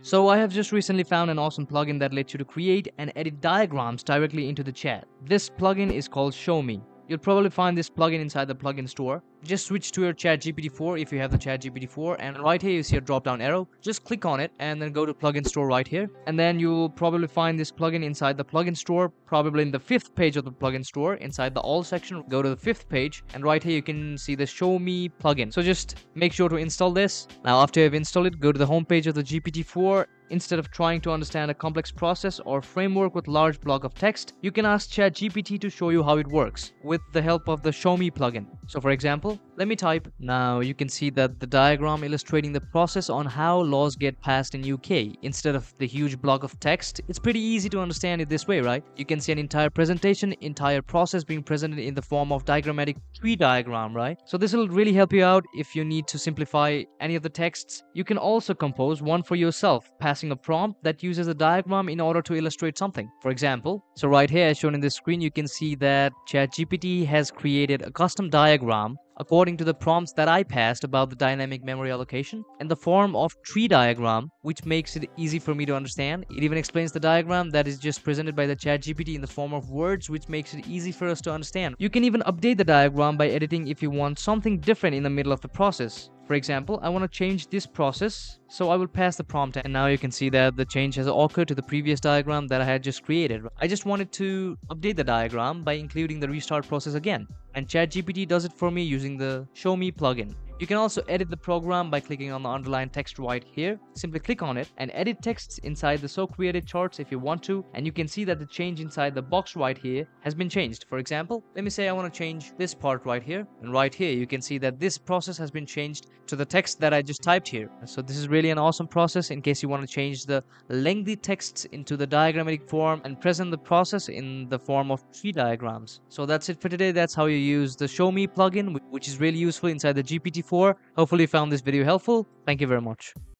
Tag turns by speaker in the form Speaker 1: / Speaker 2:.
Speaker 1: So I have just recently found an awesome plugin that lets you to create and edit diagrams directly into the chat. This plugin is called Show Me. You'll probably find this plugin inside the plugin store. Just switch to your chat GPT-4 if you have the chat GPT-4 and right here you see a drop down arrow. Just click on it and then go to plugin store right here. And then you'll probably find this plugin inside the plugin store, probably in the fifth page of the plugin store. Inside the all section, go to the fifth page and right here you can see the show me plugin. So just make sure to install this. Now after you've installed it, go to the home page of the GPT-4 Instead of trying to understand a complex process or framework with large block of text, you can ask ChatGPT to show you how it works with the help of the Show Me plugin. So for example, let me type. Now you can see that the diagram illustrating the process on how laws get passed in UK. Instead of the huge block of text, it's pretty easy to understand it this way, right? You can see an entire presentation, entire process being presented in the form of diagrammatic tree diagram, right? So this will really help you out if you need to simplify any of the texts. You can also compose one for yourself, passing a prompt that uses a diagram in order to illustrate something. For example, so right here shown in the screen, you can see that ChatGPT has created a custom diagram according to the prompts that I passed about the dynamic memory allocation in the form of tree diagram which makes it easy for me to understand. It even explains the diagram that is just presented by the ChatGPT in the form of words which makes it easy for us to understand. You can even update the diagram by editing if you want something different in the middle of the process. For example, I want to change this process, so I will pass the prompt and now you can see that the change has occurred to the previous diagram that I had just created. I just wanted to update the diagram by including the restart process again and ChatGPT does it for me using the Show Me plugin. You can also edit the program by clicking on the underlined text right here. Simply click on it and edit texts inside the so created charts if you want to and you can see that the change inside the box right here has been changed. For example, let me say I want to change this part right here and right here you can see that this process has been changed to the text that I just typed here. So this is really an awesome process in case you want to change the lengthy texts into the diagrammatic form and present the process in the form of tree diagrams. So that's it for today. That's how you use the Show Me plugin which is really useful inside the GPT Hopefully you found this video helpful. Thank you very much.